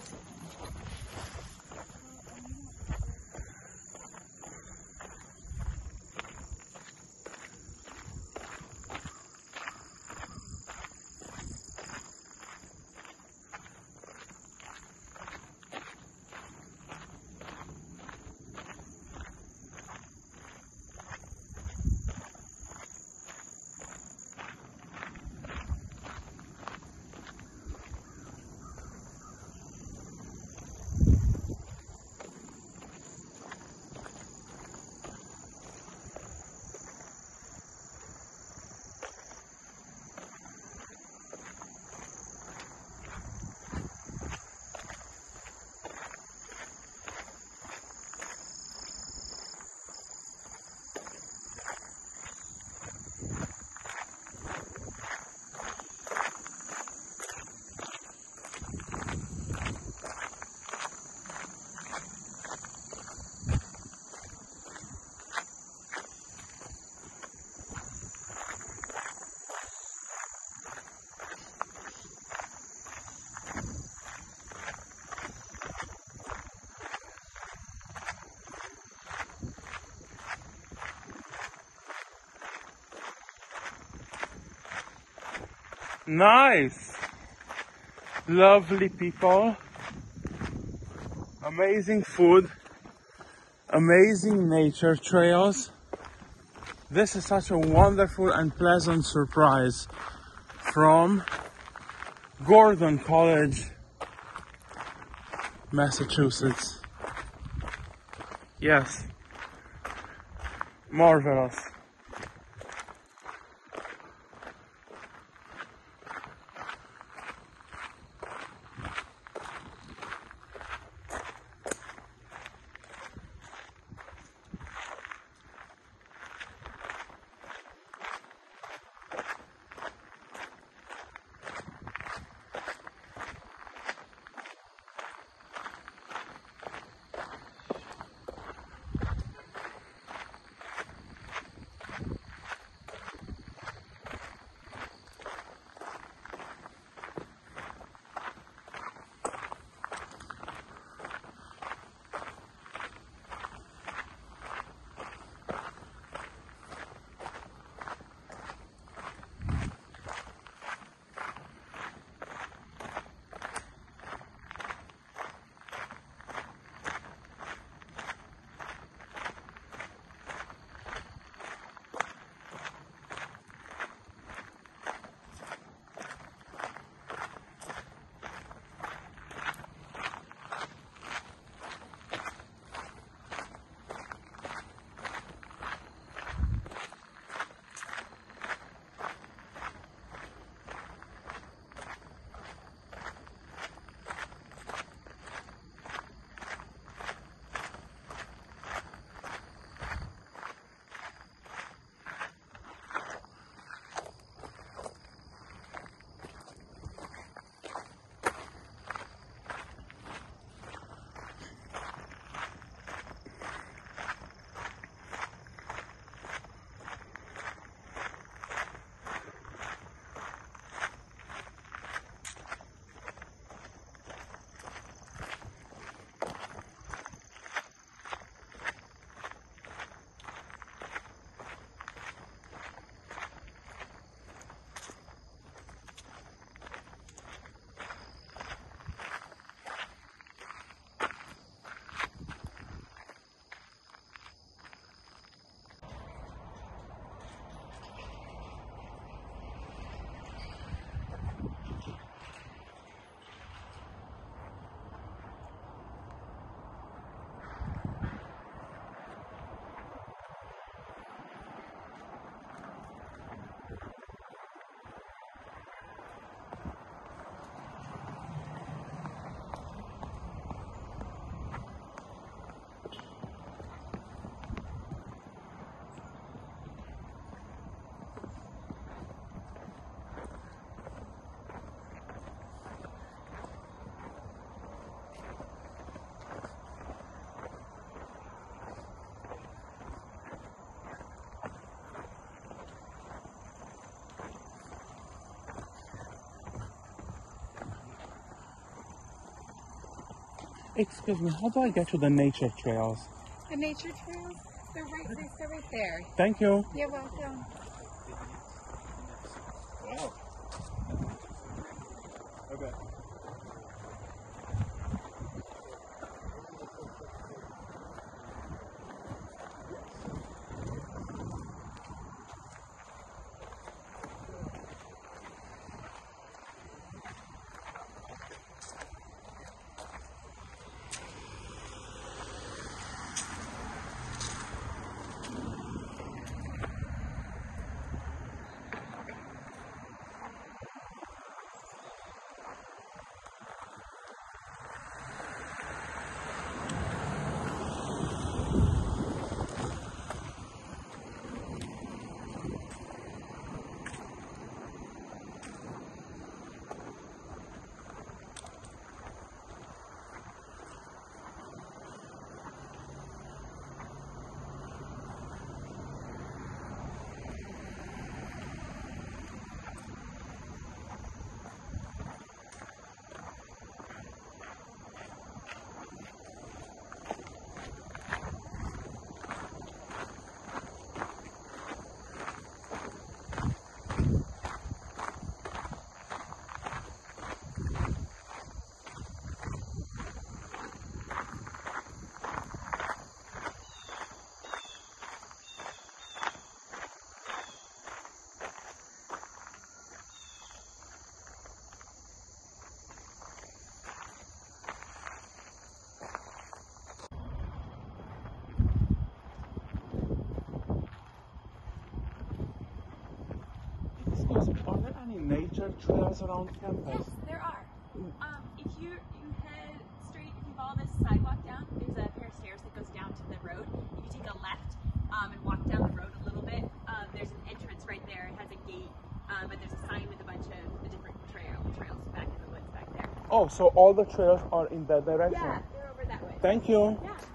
eso. Nice! Lovely people. Amazing food. Amazing nature trails. This is such a wonderful and pleasant surprise from Gordon College, Massachusetts. Yes. Marvelous. Excuse me, how do I get to the nature trails? The nature trails, they're right, they're still right there. Thank you. You're welcome. Okay. Are there any nature trails around campus? Yes, there are. Um, if you you head straight, if you follow this sidewalk down, there's a pair of stairs that goes down to the road. If you take a left um, and walk down the road a little bit, um, there's an entrance right there. It has a gate, um, and there's a sign with a bunch of the different trail trails back in the woods back there. Oh, so all the trails are in that direction? Yeah, they're over that way. Thank you. Yeah.